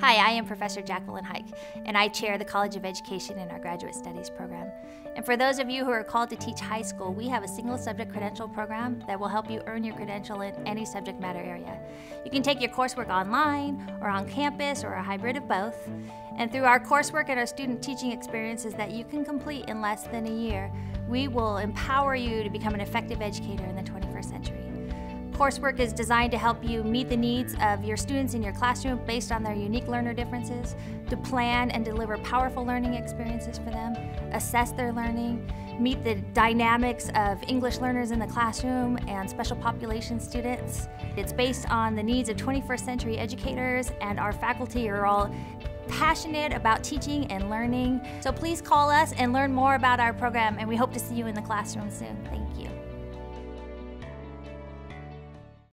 Hi, I am Professor Jacqueline Hike, and I chair the College of Education in our Graduate Studies program. And for those of you who are called to teach high school, we have a single subject credential program that will help you earn your credential in any subject matter area. You can take your coursework online, or on campus, or a hybrid of both. And through our coursework and our student teaching experiences that you can complete in less than a year, we will empower you to become an effective educator in the 21st century coursework is designed to help you meet the needs of your students in your classroom based on their unique learner differences, to plan and deliver powerful learning experiences for them, assess their learning, meet the dynamics of English learners in the classroom and special population students. It's based on the needs of 21st century educators and our faculty are all passionate about teaching and learning. So please call us and learn more about our program and we hope to see you in the classroom soon. Thank you.